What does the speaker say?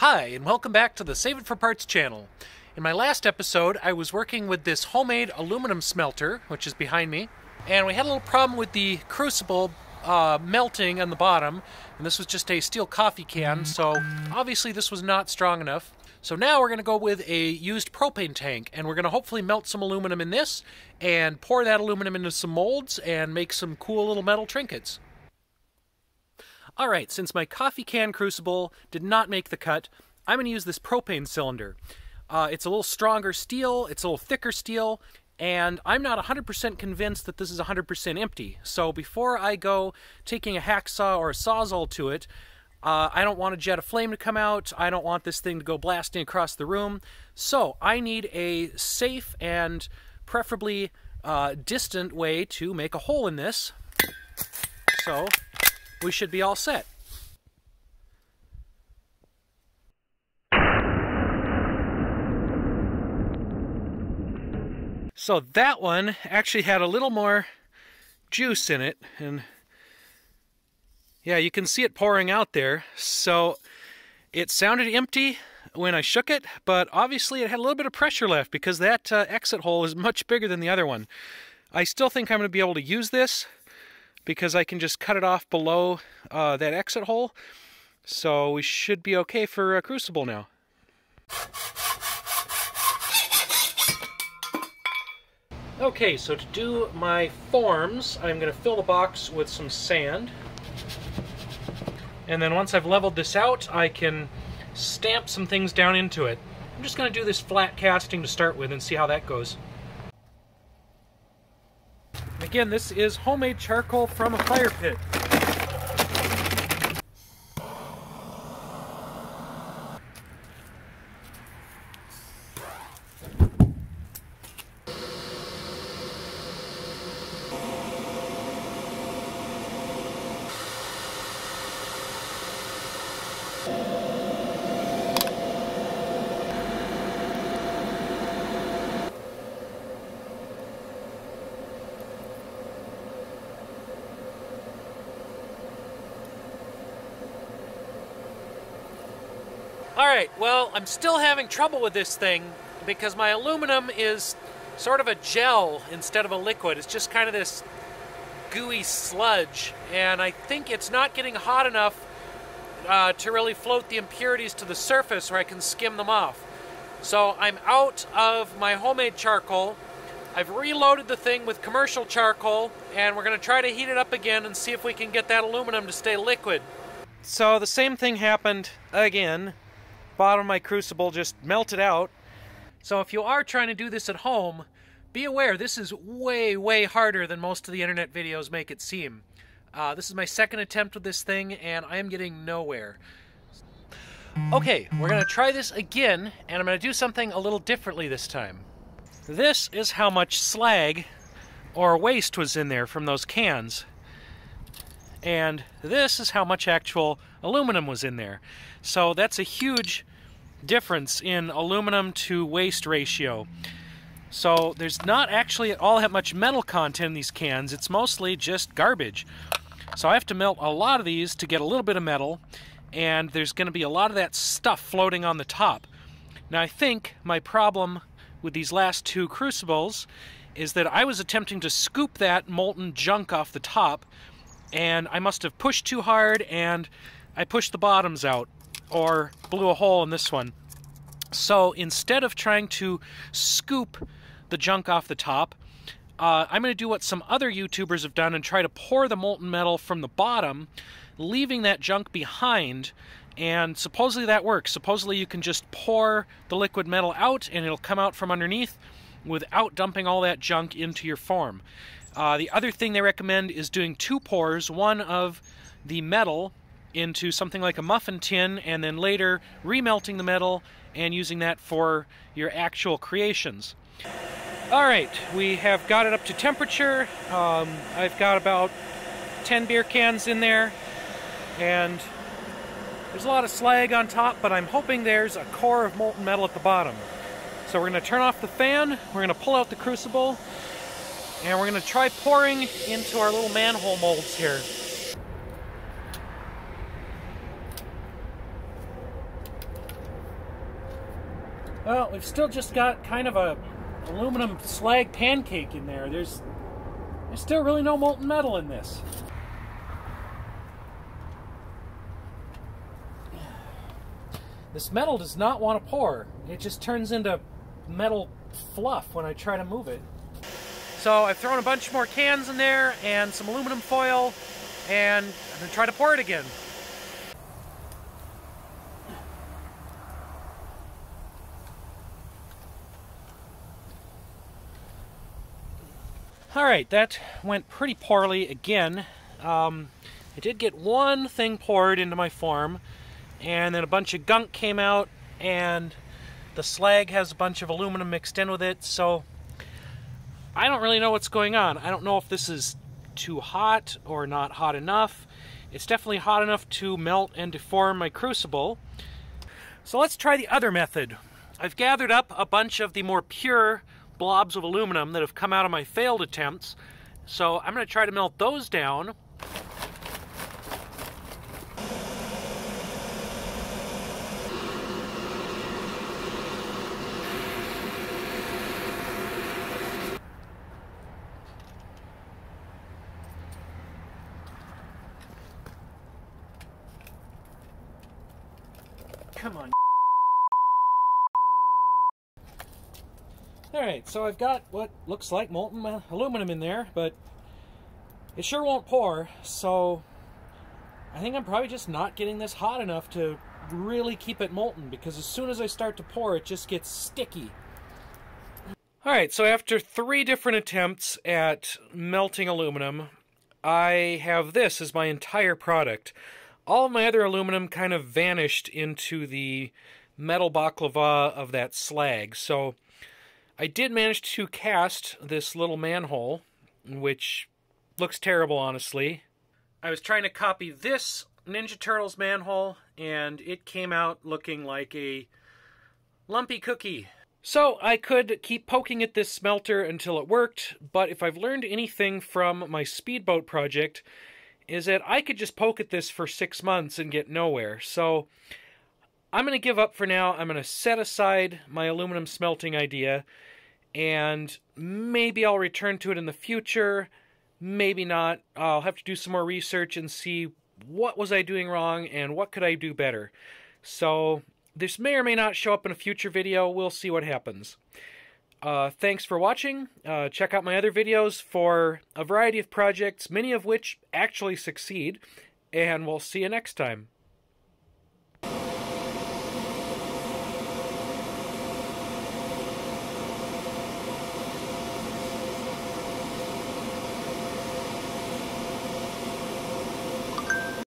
Hi, and welcome back to the Save It for Parts channel. In my last episode, I was working with this homemade aluminum smelter, which is behind me, and we had a little problem with the crucible uh, melting on the bottom, and this was just a steel coffee can, so obviously this was not strong enough. So now we're going to go with a used propane tank, and we're going to hopefully melt some aluminum in this, and pour that aluminum into some molds, and make some cool little metal trinkets. Alright, since my coffee can crucible did not make the cut, I'm going to use this propane cylinder. Uh, it's a little stronger steel, it's a little thicker steel, and I'm not 100% convinced that this is 100% empty. So before I go taking a hacksaw or a sawzall to it, uh, I don't want a jet of flame to come out. I don't want this thing to go blasting across the room. So I need a safe and preferably uh, distant way to make a hole in this. So we should be all set. So that one actually had a little more juice in it and yeah, you can see it pouring out there. So it sounded empty when I shook it, but obviously it had a little bit of pressure left because that uh, exit hole is much bigger than the other one. I still think I'm going to be able to use this because I can just cut it off below uh, that exit hole. So we should be okay for a crucible now. Okay, so to do my forms, I'm going to fill the box with some sand. And then once I've leveled this out, I can stamp some things down into it. I'm just going to do this flat casting to start with and see how that goes. Again, this is homemade charcoal from a fire pit. Alright, well, I'm still having trouble with this thing because my aluminum is sort of a gel instead of a liquid. It's just kind of this gooey sludge, and I think it's not getting hot enough uh, to really float the impurities to the surface where I can skim them off. So I'm out of my homemade charcoal. I've reloaded the thing with commercial charcoal, and we're going to try to heat it up again and see if we can get that aluminum to stay liquid. So the same thing happened again bottom of my crucible just melted out. So if you are trying to do this at home, be aware this is way, way harder than most of the internet videos make it seem. Uh, this is my second attempt with this thing, and I am getting nowhere. Okay, we're going to try this again, and I'm going to do something a little differently this time. This is how much slag or waste was in there from those cans. And this is how much actual aluminum was in there. So that's a huge difference in aluminum to waste ratio. So there's not actually at all that much metal content in these cans, it's mostly just garbage. So I have to melt a lot of these to get a little bit of metal, and there's going to be a lot of that stuff floating on the top. Now I think my problem with these last two crucibles is that I was attempting to scoop that molten junk off the top, and I must have pushed too hard and I pushed the bottoms out or blew a hole in this one. So instead of trying to scoop the junk off the top, uh, I'm going to do what some other YouTubers have done and try to pour the molten metal from the bottom, leaving that junk behind. And supposedly that works. Supposedly you can just pour the liquid metal out and it'll come out from underneath without dumping all that junk into your form. Uh, the other thing they recommend is doing two pours, one of the metal into something like a muffin tin and then later remelting the metal and using that for your actual creations. All right, we have got it up to temperature. Um, I've got about 10 beer cans in there and there's a lot of slag on top, but I'm hoping there's a core of molten metal at the bottom. So we're going to turn off the fan, we're going to pull out the crucible, and we're going to try pouring into our little manhole molds here. Well, we've still just got kind of a aluminum slag pancake in there. There's there's still really no molten metal in this. This metal does not want to pour. It just turns into metal fluff when I try to move it. So I've thrown a bunch more cans in there and some aluminum foil and I'm to try to pour it again. All right, that went pretty poorly again. Um, I did get one thing poured into my form, and then a bunch of gunk came out, and the slag has a bunch of aluminum mixed in with it, so I don't really know what's going on. I don't know if this is too hot or not hot enough. It's definitely hot enough to melt and deform my crucible. So let's try the other method. I've gathered up a bunch of the more pure blobs of aluminum that have come out of my failed attempts. So I'm going to try to melt those down. Come on. Alright, so I've got what looks like molten uh, aluminum in there, but it sure won't pour, so I think I'm probably just not getting this hot enough to really keep it molten, because as soon as I start to pour, it just gets sticky. Alright, so after three different attempts at melting aluminum, I have this as my entire product. All my other aluminum kind of vanished into the metal baklava of that slag, so I did manage to cast this little manhole, which looks terrible, honestly. I was trying to copy this Ninja Turtles manhole, and it came out looking like a lumpy cookie. So I could keep poking at this smelter until it worked, but if I've learned anything from my speedboat project, is that I could just poke at this for six months and get nowhere. So I'm going to give up for now. I'm going to set aside my aluminum smelting idea and maybe I'll return to it in the future. Maybe not. I'll have to do some more research and see what was I doing wrong and what could I do better. So this may or may not show up in a future video. We'll see what happens. Uh, thanks for watching. Uh, check out my other videos for a variety of projects, many of which actually succeed, and we'll see you next time.